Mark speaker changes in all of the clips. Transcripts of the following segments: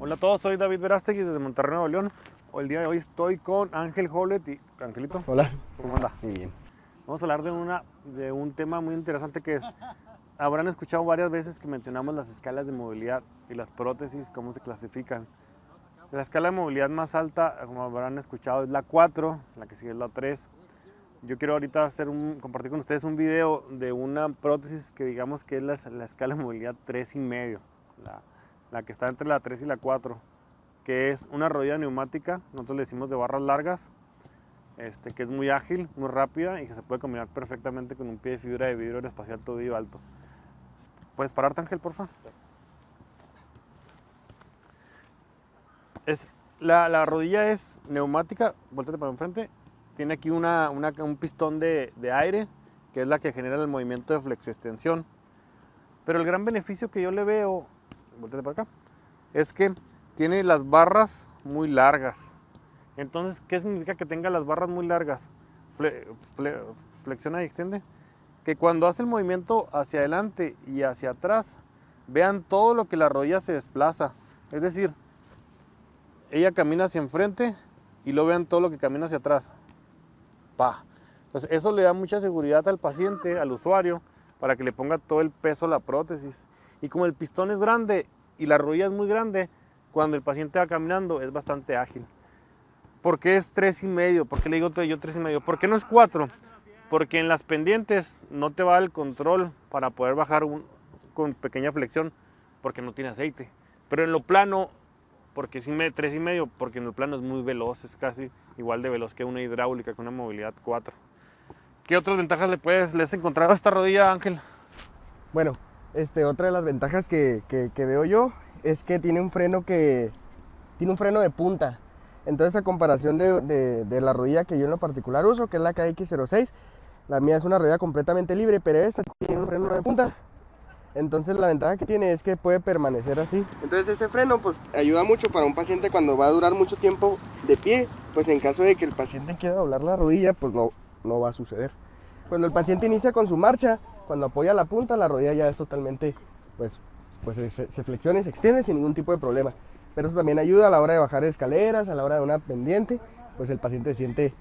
Speaker 1: Hola a todos, soy David Verástegui desde Monterrey, Nuevo León. Hoy, el día de hoy estoy con Ángel Howlett y Angelito.
Speaker 2: Hola.
Speaker 1: ¿Cómo anda?
Speaker 2: Muy bien.
Speaker 1: Vamos a hablar de, una, de un tema muy interesante que es, habrán escuchado varias veces que mencionamos las escalas de movilidad y las prótesis, cómo se clasifican. La escala de movilidad más alta, como habrán escuchado, es la 4, la que sigue es la 3. Yo quiero ahorita hacer un, compartir con ustedes un video de una prótesis que digamos que es la, la escala de movilidad 3 y medio, la, la que está entre la 3 y la 4, que es una rodilla neumática, nosotros le decimos de barras largas, este, que es muy ágil, muy rápida y que se puede combinar perfectamente con un pie de fibra de vidrio aeroespacial tobillo alto. ¿Puedes pararte, Ángel, por favor? Es, la, la, rodilla es neumática, vuéltate para enfrente, tiene aquí una, una, un pistón de, de, aire, que es la que genera el movimiento de flexioextensión. Pero el gran beneficio que yo le veo, para acá, es que tiene las barras muy largas. Entonces, ¿qué significa que tenga las barras muy largas? Fle, fle, flexiona y extiende. Que cuando hace el movimiento hacia adelante y hacia atrás, vean todo lo que la rodilla se desplaza. Es decir, ella camina hacia enfrente y lo vean todo lo que camina hacia atrás. Pa. Eso le da mucha seguridad al paciente, al usuario, para que le ponga todo el peso a la prótesis. Y como el pistón es grande y la rodilla es muy grande, cuando el paciente va caminando es bastante ágil. ¿Por qué es tres y medio? ¿Por qué le digo yo tres y medio? ¿Por qué no es cuatro? Porque en las pendientes no te va el control para poder bajar con pequeña flexión porque no tiene aceite. Pero en lo plano, porque sí me, tres y medio, porque en lo plano es muy veloz, es casi igual de veloz que una hidráulica, que una movilidad 4. ¿Qué otras ventajas le puedes les encontrar a esta rodilla, Ángel?
Speaker 2: Bueno, este, otra de las ventajas que, que, veo yo es que tiene un freno que tiene un freno de punta. Entonces, a comparación de, de, la rodilla que yo en lo particular uso, que es la KX06, la mía es una rodilla completamente libre, pero esta tiene un freno de punta. Entonces, la ventaja que tiene es que puede permanecer así. Entonces, ese freno pues ayuda mucho para un paciente cuando va a durar mucho tiempo de pie, pues en caso de que el paciente quiera doblar la rodilla, pues no, no va a suceder. Cuando el paciente inicia con su marcha, cuando apoya la punta, la rodilla ya es totalmente, pues, pues se flexiona y se extiende sin ningún tipo de problema pero eso también ayuda a la hora de bajar escaleras, a la hora de una pendiente, pues el paciente se siente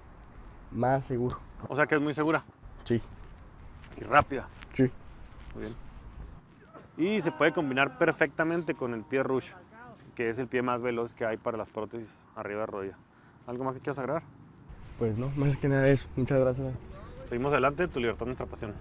Speaker 2: más seguro.
Speaker 1: O sea que es muy segura.
Speaker 2: Sí.
Speaker 1: Y rápida.
Speaker 2: Sí.
Speaker 1: Muy bien. Y se puede combinar perfectamente con el pie rush, que es el pie más veloz que hay para las prótesis arriba de rodilla. ¿Algo más que quieras agregar?
Speaker 2: Pues no, más que nada eso. Muchas gracias.
Speaker 1: Seguimos adelante, tu libertad, nuestra pasión.